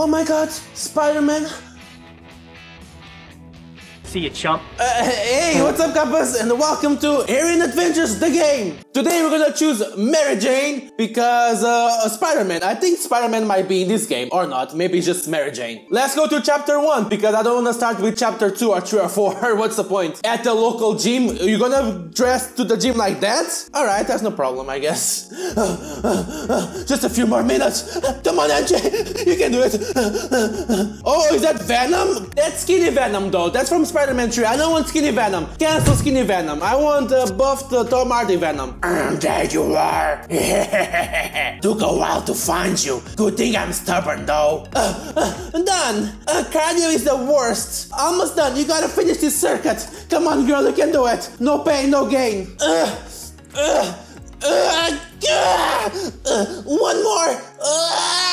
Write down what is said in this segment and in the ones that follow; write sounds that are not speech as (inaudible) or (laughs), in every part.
Oh my god, Spider-Man. See you, chump. Uh, hey, what's up, Kappas? And welcome to Alien Adventures, the game. Today we're gonna choose Mary Jane because uh, Spider-Man. I think Spider-Man might be in this game or not. Maybe just Mary Jane. Let's go to chapter one because I don't want to start with chapter two or three or four. (laughs) What's the point? At the local gym, you're gonna dress to the gym like that? All right, that's no problem, I guess. (sighs) just a few more minutes. Come on, MJ, you can do it. (laughs) oh, is that Venom? That's Skinny Venom, though. That's from. Spider Spider-Man 3. I don't want Skinny Venom. Cancel Skinny Venom. I want uh, buffed uh, Tom Hardy Venom. And there you are. (laughs) Took a while to find you. Good thing I'm stubborn though. Uh, uh, done. Uh, cardio is the worst. Almost done. You gotta finish this circuit. Come on, girl. You can do it. No pain, no gain. Uh, uh, uh, uh, one more. Uh.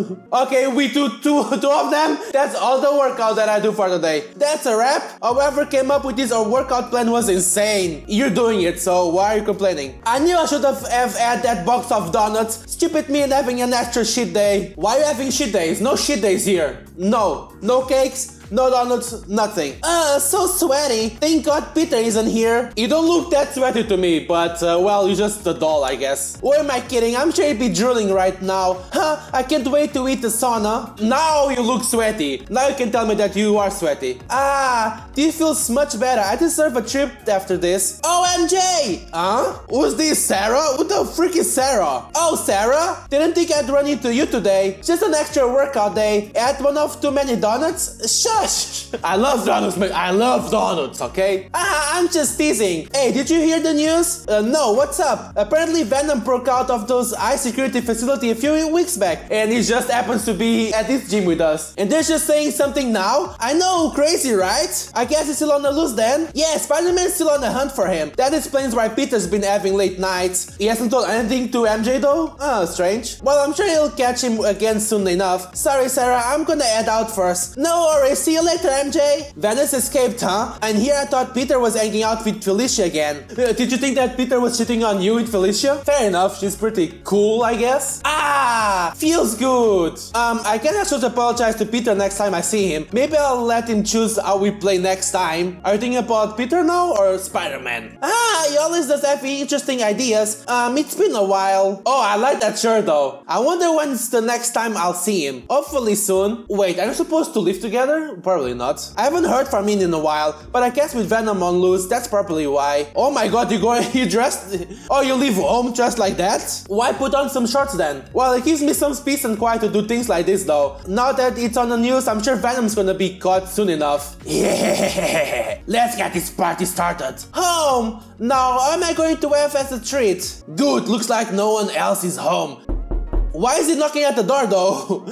(laughs) Okay, we do two, two of them. That's all the workout that I do for the day. That's a wrap. Whoever came up with this or workout plan was insane. You're doing it, so why are you complaining? I knew I should have, have had that box of donuts. Stupid me and having an extra shit day. Why are you having shit days? No shit days here. No. No cakes, no donuts, nothing. Uh, so sweaty. Thank God Peter isn't here. You don't look that sweaty to me, but uh, well, you're just a doll, I guess. Or am I kidding? I'm sure you'd be drooling right now. Huh, I can't wait to eat the sauna. Now you look sweaty. Now you can tell me that you are sweaty. Ah, this feels much better. I deserve a trip after this. OMG! Huh? Who's this, Sarah? What the freak is Sarah? Oh, Sarah? Didn't think I'd run into you today. Just an extra workout day. Ate one of too many donuts? Shut I love man. I love donuts, okay? Ah, I'm just teasing. Hey, did you hear the news? Uh, no, what's up? Apparently Venom broke out of those high security facility a few weeks back and he just happens to be at this gym with us. And they're just saying something now? I know, crazy, right? I guess he's still on the loose then? Yeah, Spider-Man's still on the hunt for him. That explains why Peter's been having late nights. He hasn't told anything to MJ though? Oh, strange. Well, I'm sure he'll catch him again soon enough. Sorry, Sarah, I'm gonna head out first. No worries, See you later, MJ. Venom escaped, huh? And here I thought Peter was hanging out with Felicia again. Uh, did you think that Peter was cheating on you with Felicia? Fair enough, she's pretty cool, I guess. Ah, feels good. Um, I guess I should apologize to Peter next time I see him. Maybe I'll let him choose how we play next time. Are you thinking about Peter now or Spider-Man? Ah, he always does have interesting ideas. Um, it's been a while. Oh, I like that shirt though. I wonder when's the next time I'll see him. Hopefully soon. Wait, are you supposed to live together? Probably not. I haven't heard from him in a while, but I guess with Venom on loose, that's probably why. Oh my god, you go (laughs) you dressed Oh you leave home dressed like that? Why put on some shorts then? Well it gives me some peace and quiet to do things like this though. Now that it's on the news, I'm sure Venom's gonna be caught soon enough. Yeah, (laughs) let's get this party started. Home! Now, am I going to have as a treat? Dude, looks like no one else is home. Why is he knocking at the door though? (laughs)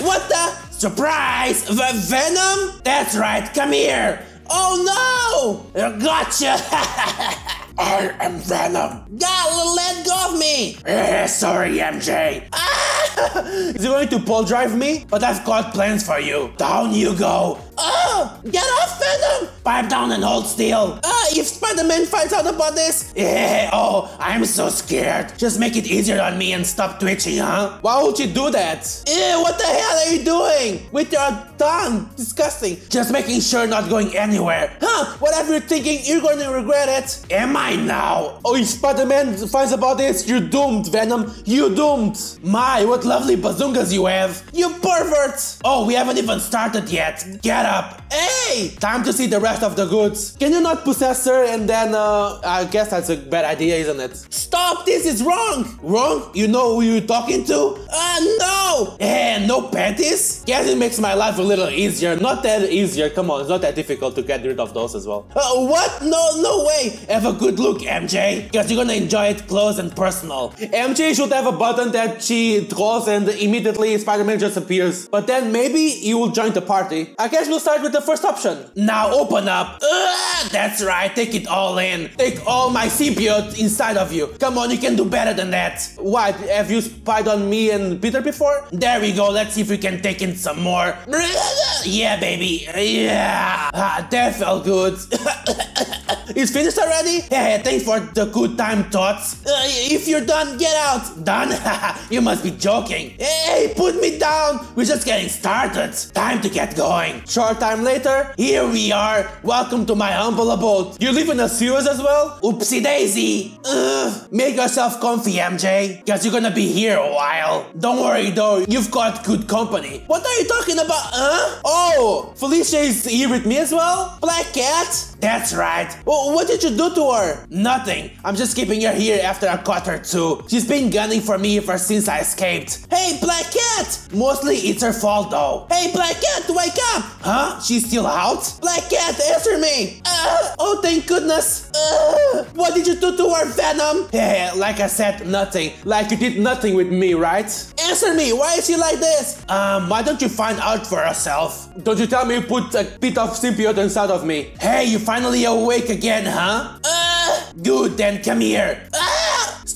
what the? Surprise! The Venom? That's right, come here! Oh no! Gotcha! (laughs) I am Venom. God, let go of me! Uh, sorry, MJ. Ah! (laughs) Is he going to pull drive me? But I've got plans for you. Down you go. Oh! Get off, Venom! Pipe down and hold still. Ah, if Spider-Man finds out about this... Yeah, oh, I'm so scared. Just make it easier on me and stop twitching, huh? Why would you do that? Ew, what the hell are you doing? With your tongue. Disgusting. Just making sure not going anywhere. Huh, whatever you're thinking, you're going to regret it. Am I now? Oh, if Spider-Man finds about this, you're doomed, Venom. You're doomed. My, what lovely bazungas you have. You pervert. Oh, we haven't even started yet. Get up. Hey, time to see the rest of the goods. Can you not possess her and then, uh, I guess that's a bad idea, isn't it? Stop, this is wrong. Wrong? You know who you're talking to? Uh, no. Eh, no panties? Guess it makes my life a little easier. Not that easier, come on, it's not that difficult to get rid of those as well. Uh, what? No, no way. Have a good look, MJ, because you're gonna enjoy it close and personal. MJ should have a button that she calls and immediately Spider-Man just appears. But then maybe you will join the party. I guess we'll start with the first option. Now open up. That's right, take it all in. Take all my symbiote inside of you. Come on, you can do better than that. What, have you spied on me and Peter before? There we go, let's see if we can take in some more. (laughs) Yeah, baby. Yeah, ah, that felt good. (laughs) It's finished already? Hey, thanks for the good time thoughts. Uh, if you're done, get out. Done? (laughs) you must be joking. Hey, put me down. We're just getting started. Time to get going. Short time later, here we are. Welcome to my humble abode. You live in a sewers as well? Oopsie daisy. Ugh. Make yourself comfy, MJ, because you're gonna be here a while. Don't worry though, you've got good company. What are you talking about, huh? Oh, Felicia is here with me as well? Black Cat? That's right. What did you do to her? Nothing. I'm just keeping her here after I caught her too. She's been gunning for me ever since I escaped. Hey, Black Cat! Mostly it's her fault though. Hey, Black Cat, wake up! Huh? She's still out? Black Cat, answer me! Uh, oh, thank goodness! Uh, what did you do to her, Venom? (laughs) Hey, like I said, nothing. Like you did nothing with me, right? Answer me, why is she like this? Um, why don't you find out for yourself? Don't you tell me you put a bit of symbiote inside of me. Hey, you finally awake again, huh? Uh, Good, then come here. ah,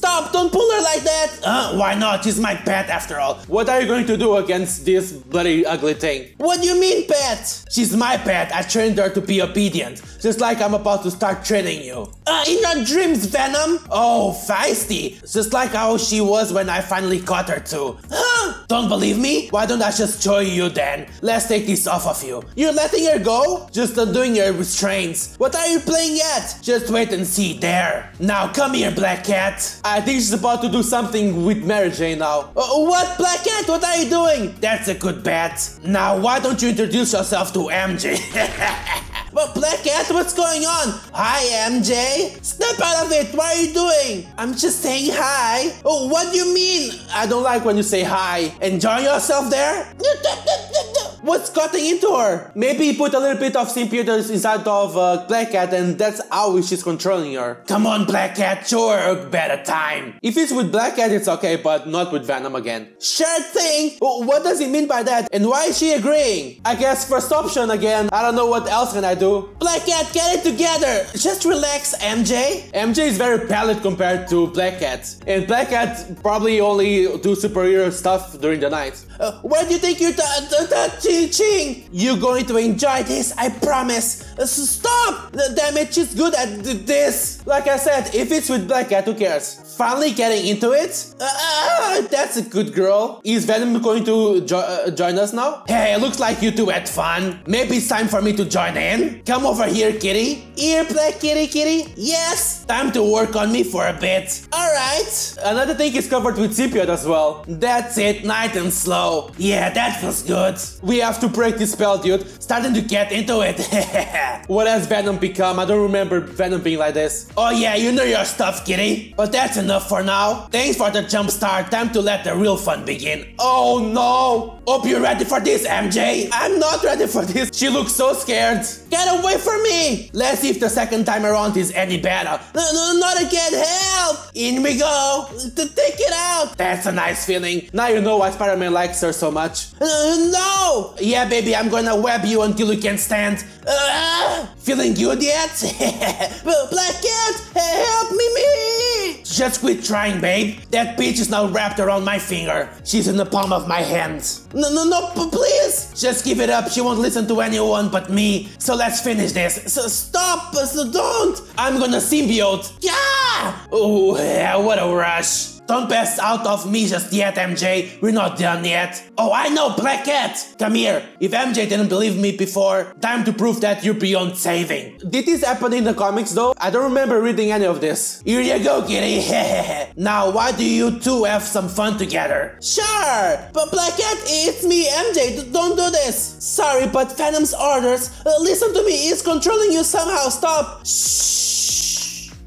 stop, don't pull her like that! Uh, why not? She's my pet after all. What are you going to do against this bloody ugly thing? What do you mean, pet? She's my pet. I trained her to be obedient. Just like I'm about to start training you. Uh, in your dreams, Venom! Oh, feisty. Just like how she was when I finally caught her too. Huh? Don't believe me? Why don't I just show you then? Let's take this off of you. You're letting her go? Just undoing your restraints. What are you playing at? Just wait and see there. Now come here, Black Cat. I think she's about to do something with Mary Jane now. Uh, what, Black Cat? What are you doing? That's a good bet. Now why don't you introduce yourself to MJ? (laughs) But Black Cat, what's going on? Hi, MJ. Snap out of it. What are you doing? I'm just saying hi. Oh, what do you mean? I don't like when you say hi. Enjoy yourself there? (laughs) What's gotten into her? Maybe he put a little bit of symbiote inside of uh, Black Cat and that's how she's controlling her. Come on, Black Cat, show her better time. If it's with Black Cat, it's okay, but not with Venom again. Sure thing! What does he mean by that? And why is she agreeing? I guess first option again. I don't know what else can I do. Black Cat, get it together! Just relax, MJ. MJ is very pallid compared to Black Cat. And Black Cat probably only do superhero stuff during the night. Uh, where do you think you're teaching? You're going to enjoy this, I promise. Stop! The damage is good at this. Like I said, if it's with Black Cat, who cares? Finally getting into it? Uh, uh, that's a good girl. Is Venom going to jo- uh, join us now? Hey, looks like you two had fun. Maybe it's time for me to join in. Come over here, kitty. Here, Black Kitty Kitty? Yes! Time to work on me for a bit. Alright. Another thing is covered with symbiote as well. That's it, night and slow. Yeah, that feels good. We have to break this spell, dude. Starting to get into it. (laughs) What has Venom become? I don't remember Venom being like this. oh yeah, you know your stuff, kitty. But that's enough for now. Thanks for the jump start. Time to let the real fun begin. Oh no! Hope you're ready for this, MJ. I'm not ready for this. She looks so scared. Get away from me! Let's see if the second time around is any better. No, no, not again. Help! In we go. T- take it out. That's a nice feeling. Now you know why Spider-Man likes her so much. Uh, no! Yeah, baby, I'm gonna web you until you can stand. Uh, Feeling good yet? (laughs) Black Cat, help me, me! Just quit trying, babe. That peach is now wrapped around my finger. She's in the palm of my hand. No, no, no, please! Just give it up. She won't listen to anyone but me. So let's finish this. S- stop! So don't! I'm gonna symbiote. Yeah! Oh, yeah, what a rush. Don't pass out of me just yet, MJ. We're not done yet. Oh, I know, Black Cat. Come here. If MJ didn't believe me before, time to prove that you're beyond saving. Did this happen in the comics though? I don't remember reading any of this. Here you go, kitty. (laughs) now, why do you two have some fun together? Sure, but Black Cat, it's me, MJ. Don't do this. Sorry, but Phantom's orders. Uh, listen to me. He's controlling you somehow. Stop. Shh.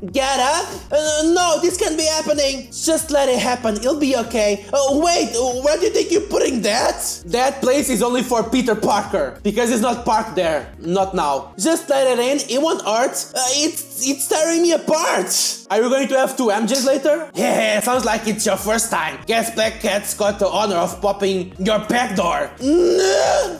Get up. Uh, no, this can't be happening. Just let it happen. It'll be okay. Oh, wait. Where do you think you're putting that? That place is only for Peter Parker because it's not parked there. Not now. Just let it in. It won't hurt. Uh, it's it's tearing me apart. Are you going to have two MJs later? Yeah, (laughs) sounds like it's your first time. Guess Black Cat's got the honor of popping your back door.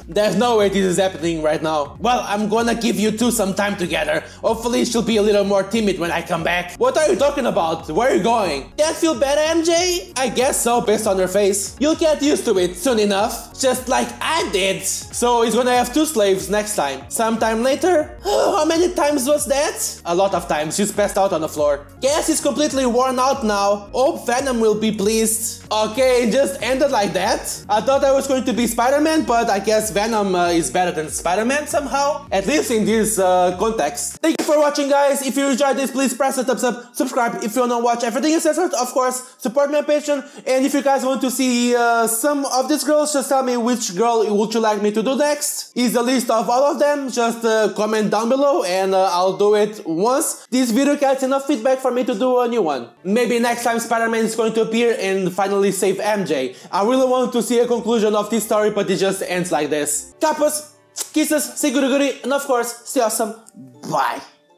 There's no way this is happening right now. Well, I'm gonna give you two some time together. Hopefully she'll be a little more timid when I come back. What are you talking about? Where are you going? That feel better, MJ? I guess so, based on your face. You'll get used to it soon enough, just like I did. So he's gonna have two slaves next time. Sometime later? (sighs) How many times was that? A lot of times, she's passed out on the floor. Guess he's completely worn out now. Hope Venom will be pleased. Okay, it just ended like that. I thought I was going to be Spider-Man, but I guess Venom uh, is better than Spider-Man somehow. At least in this uh, context. Thank you for watching, guys. If you enjoyed this, please press the thumbs up, subscribe if you wanna watch everything in censored, of course, support my on Patreon, and if you guys want to see uh, some of these girls, just tell me which girl would you like me to do next. Is the list of all of them, just uh, comment down below and uh, I'll do it once this video gets enough feedback for me to do a new one. Maybe next time Spider-Man is going to appear and finally save MJ. I really want to see a conclusion of this story, but it just ends like this. Kappas, kisses, say goody goody, and of course, stay awesome. Bye.